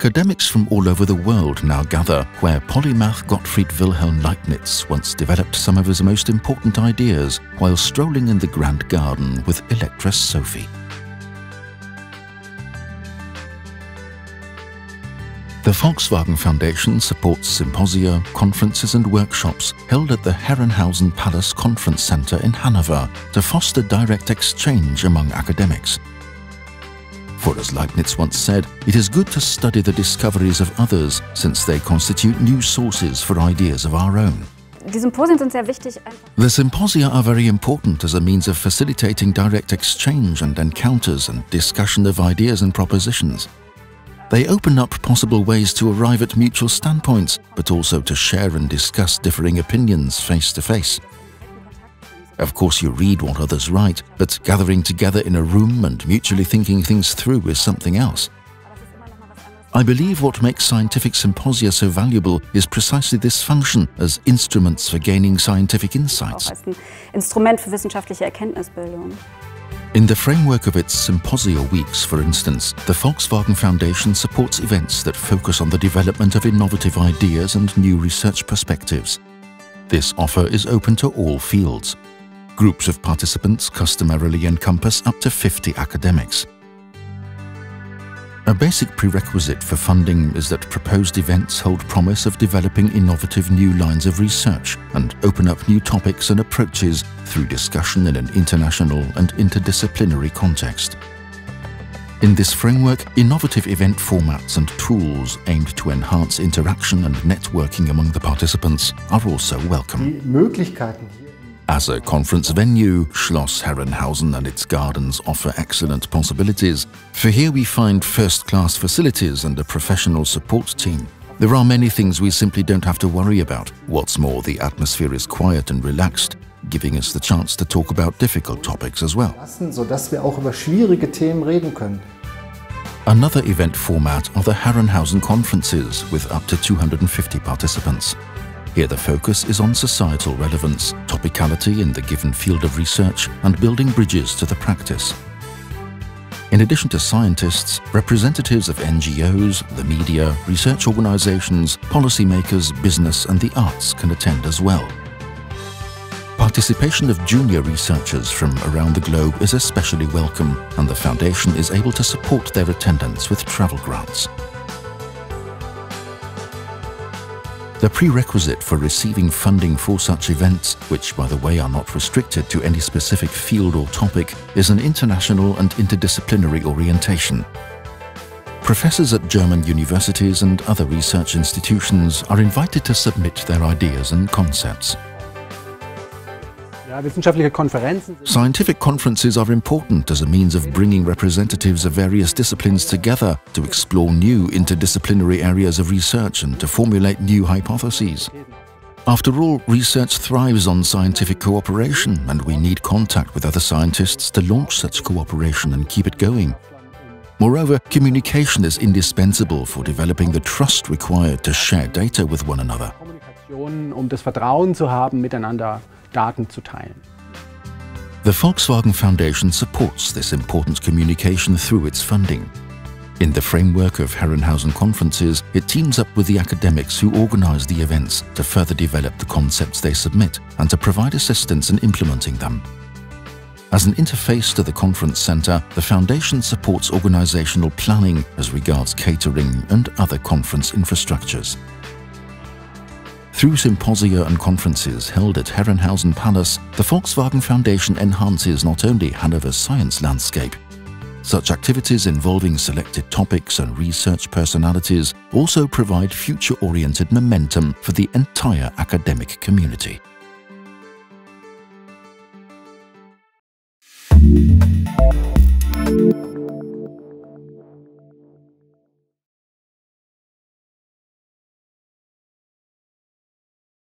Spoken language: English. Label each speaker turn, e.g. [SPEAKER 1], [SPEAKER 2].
[SPEAKER 1] Academics from all over the world now gather where polymath Gottfried Wilhelm Leibniz once developed some of his most important ideas while strolling in the Grand Garden with Electress Sophie. The Volkswagen Foundation supports symposia, conferences and workshops held at the Herrenhausen Palace Conference Center in Hanover to foster direct exchange among academics. For as Leibniz once said, it is good to study the discoveries of others, since they constitute new sources for ideas of our own.
[SPEAKER 2] Die Symposien sind sehr wichtig.
[SPEAKER 1] The symposia are very important as a means of facilitating direct exchange and encounters and discussion of ideas and propositions. They open up possible ways to arrive at mutual standpoints, but also to share and discuss differing opinions face to face. Of course, you read what others write, but gathering together in a room and mutually thinking things through is something else. I believe what makes scientific symposia so valuable is precisely this function as instruments for gaining scientific insights.
[SPEAKER 2] Als ein Instrument für wissenschaftliche Erkenntnisbildung.
[SPEAKER 1] In the framework of its Symposia Weeks, for instance, the Volkswagen Foundation supports events that focus on the development of innovative ideas and new research perspectives. This offer is open to all fields. Groups of participants customarily encompass up to 50 academics. A basic prerequisite for funding is that proposed events hold promise of developing innovative new lines of research and open up new topics and approaches through discussion in an international and interdisciplinary context. In this framework, innovative event formats and tools aimed to enhance interaction and networking among the participants are also welcome.
[SPEAKER 3] Die Möglichkeiten hier
[SPEAKER 1] As a conference venue, Schloss Herrenhausen and its gardens offer excellent possibilities, for here we find first-class facilities and a professional support team. There are many things we simply don't have to worry about. What's more, the atmosphere is quiet and relaxed, giving us the chance to talk about difficult topics as well.
[SPEAKER 3] sodass wir auch über schwierige Themen reden können.
[SPEAKER 1] Another event format are the Herrenhausen conferences with up to 250 participants. Here the focus is on societal relevance, topicality in the given field of research and building bridges to the practice. In addition to scientists, representatives of NGOs, the media, research organizations, policymakers, business and the arts can attend as well. Participation of junior researchers from around the globe is especially welcome and the Foundation is able to support their attendance with travel grants. The prerequisite for receiving funding for such events, which by the way are not restricted to any specific field or topic, is an international and interdisciplinary orientation. Professors at German universities and other research institutions are invited to submit their ideas and concepts. Scientific conferences are important as a means of bringing representatives of various disciplines together to explore new interdisciplinary areas of research and to formulate new hypotheses. After all, research thrives on scientific cooperation, and we need contact with other scientists to launch such cooperation and keep it going. Moreover, communication is indispensable for developing the trust required to share data with one another.
[SPEAKER 4] Daten zu teilen.
[SPEAKER 1] The Volkswagen Foundation supports this important communication through its funding. In the framework of Herrenhausen conferences, it teams up with the academics who organize the events to further develop the concepts they submit and to provide assistance in implementing them. As an interface to the conference center, the Foundation supports organizational planning as regards catering and other conference infrastructures. Through symposia and conferences held at Herrenhausen Palace, the Volkswagen Foundation enhances not only Hanover's science landscape. Such activities involving selected topics and research personalities also provide future-oriented momentum for the entire academic community.